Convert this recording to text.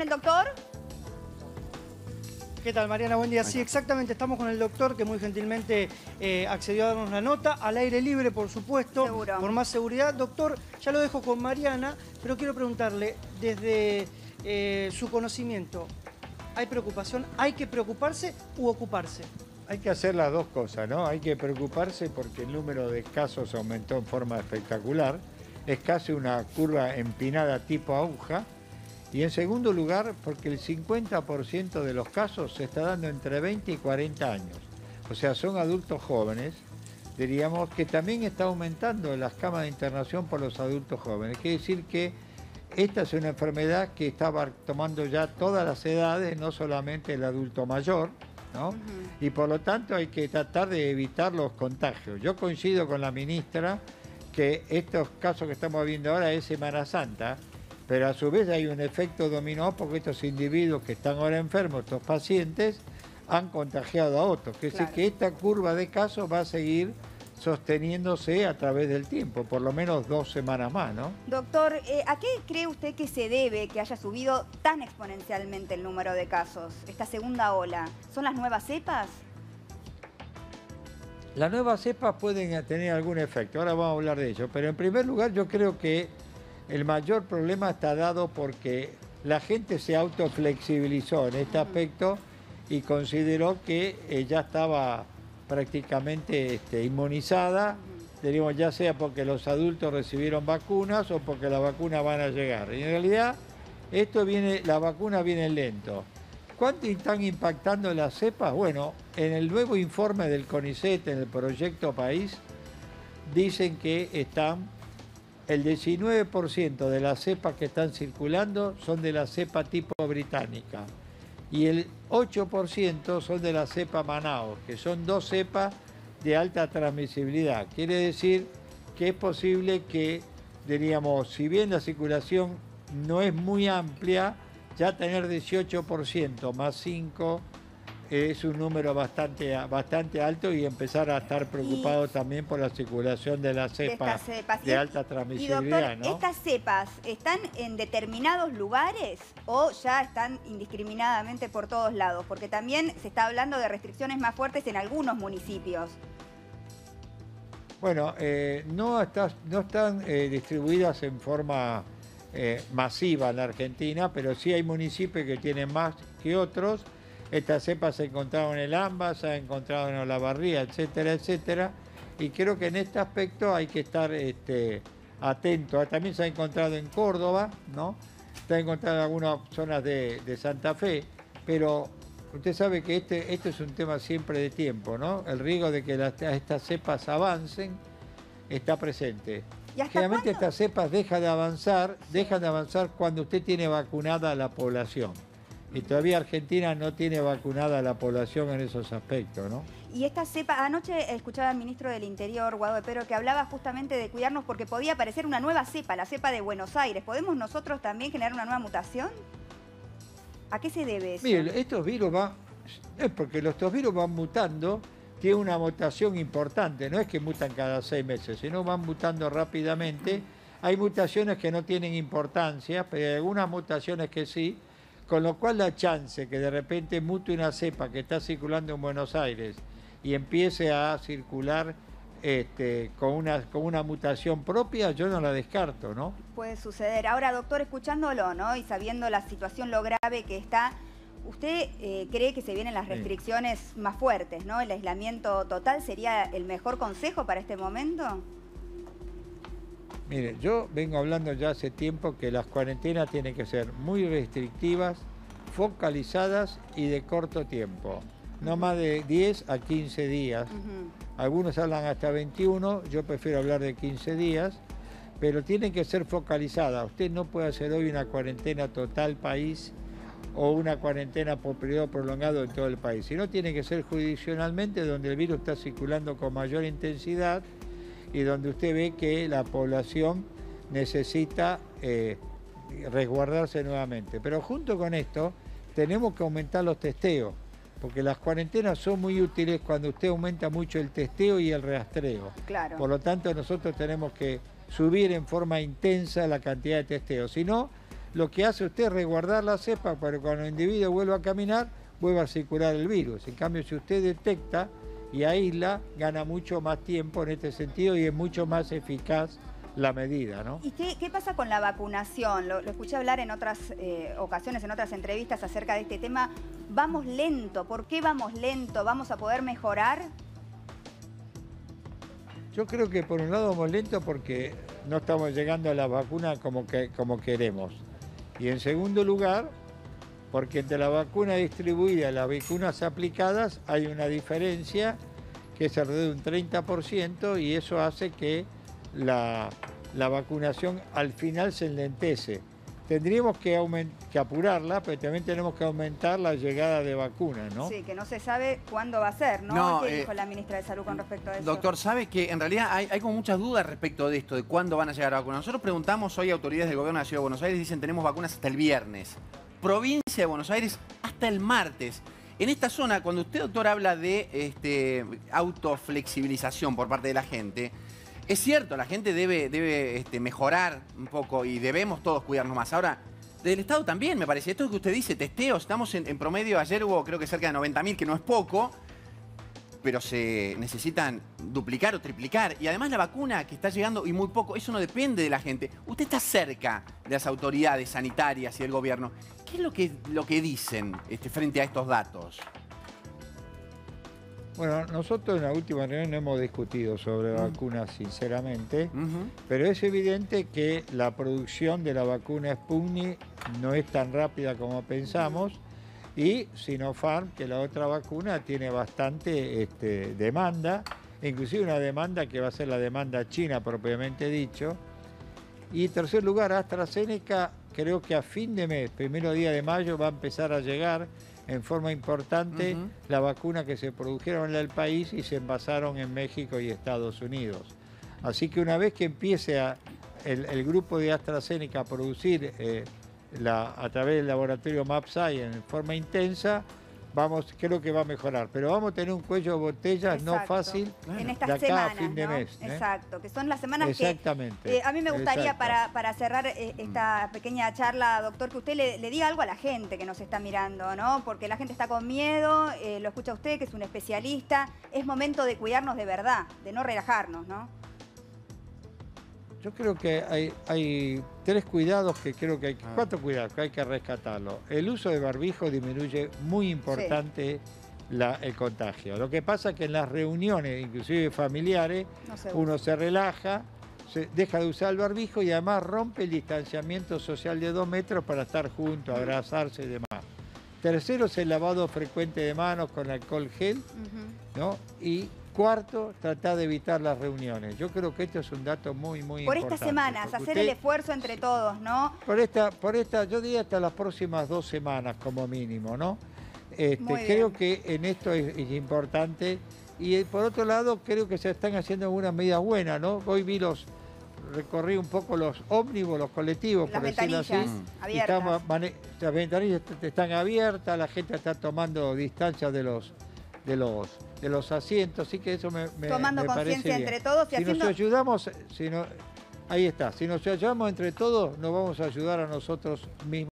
¿El doctor? ¿Qué tal, Mariana? Buen día. Sí, exactamente. Estamos con el doctor que muy gentilmente eh, accedió a darnos la nota. Al aire libre, por supuesto. Seguro. Por más seguridad. Doctor, ya lo dejo con Mariana, pero quiero preguntarle, desde eh, su conocimiento, ¿hay preocupación? ¿Hay que preocuparse u ocuparse? Hay que hacer las dos cosas, ¿no? Hay que preocuparse porque el número de casos aumentó en forma espectacular. Es casi una curva empinada tipo aguja. Y en segundo lugar, porque el 50% de los casos se está dando entre 20 y 40 años. O sea, son adultos jóvenes, diríamos, que también está aumentando las camas de internación por los adultos jóvenes. Quiere decir que esta es una enfermedad que estaba tomando ya todas las edades, no solamente el adulto mayor, ¿no? Y por lo tanto hay que tratar de evitar los contagios. Yo coincido con la ministra que estos casos que estamos viendo ahora es Semana Santa, pero a su vez hay un efecto dominó porque estos individuos que están ahora enfermos, estos pacientes, han contagiado a otros. Que Claro. que esta curva de casos va a seguir sosteniéndose a través del tiempo, por lo menos dos semanas más, ¿no? Doctor, eh, ¿a qué cree usted que se debe que haya subido tan exponencialmente el número de casos, esta segunda ola? ¿Son las nuevas cepas? Las nuevas cepas pueden tener algún efecto, ahora vamos a hablar de ello, pero en primer lugar yo creo que el mayor problema está dado porque la gente se autoflexibilizó en este aspecto y consideró que eh, ya estaba prácticamente este, inmunizada, diríamos ya sea porque los adultos recibieron vacunas o porque las vacunas van a llegar. Y en realidad esto viene, la vacuna viene lento. ¿Cuánto están impactando las cepas? Bueno, en el nuevo informe del CONICET, en el proyecto País, dicen que están el 19% de las cepas que están circulando son de la cepa tipo británica y el 8% son de la cepa Manaus, que son dos cepas de alta transmisibilidad. Quiere decir que es posible que, diríamos, si bien la circulación no es muy amplia, ya tener 18% más 5 es un número bastante, bastante alto y empezar a estar preocupado también por la circulación de las cepas de Y- alta Y transmisibilidad, doctor, ¿no? ¿estas cepas están en determinados lugares o ya están indiscriminadamente por todos lados? Porque también se está hablando de restricciones más fuertes en algunos municipios. Bueno, eh, no, está- no están eh, distribuidas en forma eh, masiva en la Argentina, pero sí hay municipios que tienen más que otros. Estas cepas se encontraron en el AMBA, se han encontrado en Olavarría, etcétera, etcétera. Y creo que en este aspecto hay que estar este, atento. También se ha encontrado en Córdoba, ¿no? Se ha encontrado en algunas zonas de, de Santa Fe, pero usted sabe que este, esto es un tema siempre de tiempo, ¿no? El riesgo de que estas cepas avancen está presente. ¿Y hasta Generalmente cuándo? estas cepas dejan de avanzar, dejan de avanzar cuando usted tiene vacunada a la población. Y todavía Argentina no tiene vacunada a la población en esos aspectos, ¿no? Y esta cepa, anoche escuchaba al ministro del Interior, Guado Pero, que hablaba justamente de cuidarnos porque podía aparecer una nueva cepa, la cepa de Buenos Aires. ¿Podemos nosotros también generar una nueva mutación? ¿A qué se debe eso? Mire, estos virus van, es porque los- estos virus van mutando, tiene una mutación importante, no es que mutan cada seis meses, sino van mutando rápidamente. Hay mutaciones que no tienen importancia, pero hay algunas mutaciones que sí, con lo cual la chance que de repente mute una cepa que está circulando en Buenos Aires y empiece a circular este, con, una, con una mutación propia, yo no la descarto, ¿no? Puede suceder. Ahora, doctor, escuchándolo, ¿no? Y sabiendo la situación, lo grave que está, ¿usted eh, cree que se vienen las Sí. restricciones más fuertes, ¿no? ¿El aislamiento total sería el mejor consejo para este momento? Mire, yo vengo hablando ya hace tiempo que las cuarentenas tienen que ser muy restrictivas, focalizadas y de corto tiempo. No más de 10 a 15 días. Algunos hablan hasta 21, yo prefiero hablar de 15 días, pero tienen que ser focalizadas. Usted no puede hacer hoy una cuarentena total país o una cuarentena por periodo prolongado en todo el país, sino tiene que ser jurisdiccionalmente donde el virus está circulando con mayor intensidad y donde usted ve que la población necesita eh, resguardarse nuevamente. Pero junto con esto tenemos que aumentar los testeos, porque las cuarentenas son muy útiles cuando usted aumenta mucho el testeo y el rastreo. Claro. Por lo tanto, nosotros tenemos que subir en forma intensa la cantidad de testeos. Si no, lo que hace usted es resguardar la cepa para que cuando el individuo vuelva a caminar, vuelva a circular el virus. En cambio, si usted detecta y aísla, gana mucho más tiempo en este sentido y es mucho más eficaz la medida, ¿no? ¿Y qué, qué pasa con la vacunación? Lo, lo escuché hablar en otras eh, ocasiones, en otras entrevistas acerca de este tema. Vamos lento, ¿por qué vamos lento? ¿Vamos a poder mejorar? Yo creo que por un lado vamos lento porque no estamos llegando a la vacuna como, que, como queremos. Y en segundo lugar, porque entre la vacuna distribuida y las vacunas aplicadas hay una diferencia que es alrededor de un 30% y eso hace que la, la vacunación al final se enlentece. Tendríamos que, apurarla, pero también tenemos que aumentar la llegada de vacunas, ¿no? Sí, que no se sabe cuándo va a ser, ¿no? No, ¿Qué eh, dijo la ministra de Salud con respecto a eso? Doctor, ¿sabe que en realidad hay, hay como muchas dudas respecto de esto, de cuándo van a llegar las vacunas? Nosotros preguntamos hoy a autoridades del gobierno de la Ciudad de Buenos Aires, dicen tenemos vacunas hasta el viernes. Provincia de Buenos Aires hasta el martes. En esta zona, cuando usted, doctor, habla de este, autoflexibilización por parte de la gente, es cierto, la gente debe, debe este, mejorar un poco y debemos todos cuidarnos más. Ahora, del Estado también, me parece. Esto que usted dice, testeos, estamos en, en promedio, ayer hubo creo que cerca de 90.000, que no es poco, pero se necesitan duplicar o triplicar. Y además la vacuna que está llegando y muy poco, eso no depende de la gente. Usted está cerca de las autoridades sanitarias y del gobierno. ¿Qué es lo que, lo que dicen este, frente a estos datos? Bueno, nosotros en la última reunión no hemos discutido sobre vacunas, sinceramente. Pero es evidente que la producción de la vacuna Sputnik no es tan rápida como pensamos y Sinopharm, que la otra vacuna, tiene bastante este, demanda, inclusive una demanda que va a ser la demanda china propiamente dicho. Y en tercer lugar, AstraZeneca, creo que a fin de mes, primero día de mayo, va a empezar a llegar en forma importante Ujú. la vacuna que se produjeron en el país y se envasaron en México y Estados Unidos. Así que una vez que empiece a- el, el grupo de AstraZeneca a producir eh, la- a través del laboratorio MAPSAI en forma intensa, vamos, creo que va a mejorar. Pero vamos a tener un cuello de botella no fácil En de estas acá a semanas, fin de ¿no? mes. ¿eh? Exacto, que son las semanas que... Exactamente. Eh, a mí me gustaría, para, para cerrar eh, esta pequeña charla, doctor, que usted le, le diga algo a la gente que nos está mirando, ¿no? Porque la gente está con miedo, eh, lo escucha usted, que es un especialista. Es momento de cuidarnos de verdad, de no relajarnos, ¿no? Yo creo que hay, hay tres cuidados que creo que hay, Ah. cuatro cuidados que hay que rescatarlo. El uso de barbijo disminuye muy importante la- el contagio. Lo que pasa es que en las reuniones, inclusive familiares, No se uno se relaja, se deja de usar el barbijo y además rompe el distanciamiento social de dos metros para estar juntos, abrazarse y demás. Tercero es el lavado frecuente de manos con alcohol gel. ¿no? Y cuarto, tratar de evitar las reuniones. Yo creo que esto es un dato muy, muy Por importante. estas semanas, hacer usted- el esfuerzo entre todos, ¿no? Por esta, por esta, yo diría hasta las próximas dos semanas como mínimo, ¿no? Este, creo que en esto es, es importante. Y eh, por otro lado, creo que se están haciendo algunas medidas buenas, ¿no? Hoy vi los, recorrí un poco los ómnibus, los colectivos, Las por decirlo así. ventanillas y abiertas. estamos las ventanillas est- están abiertas, la gente está tomando distancia de los, de los, de los asientos, así que eso me, me, Tomando me conciencia entre todos y si haciendo... nos ayudamos, si no, ahí está, si nos ayudamos entre todos, nos vamos a ayudar a nosotros mismos.